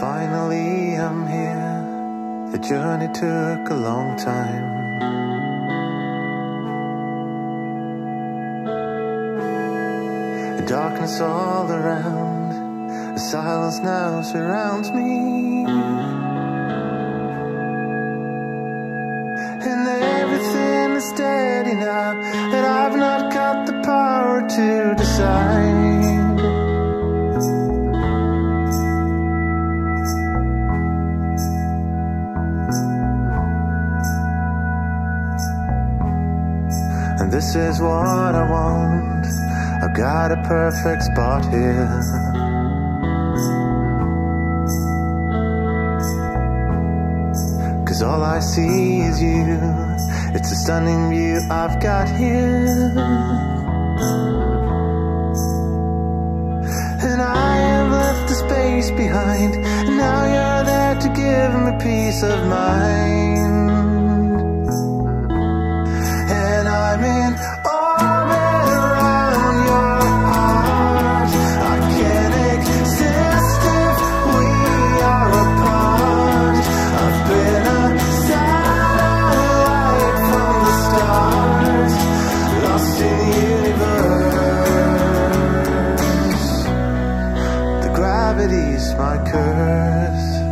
finally I'm here. The journey took a long time. The darkness all around, the silence now surrounds me. And everything is steady now, I've And this is what I want. I've got a perfect spot here. Cause all I see is you. It's a stunning view I've got here. And I have left the space behind. And now you're there to give me peace of mind. ease my curse.